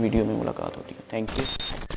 Video में मुलाकात होती है। Thank you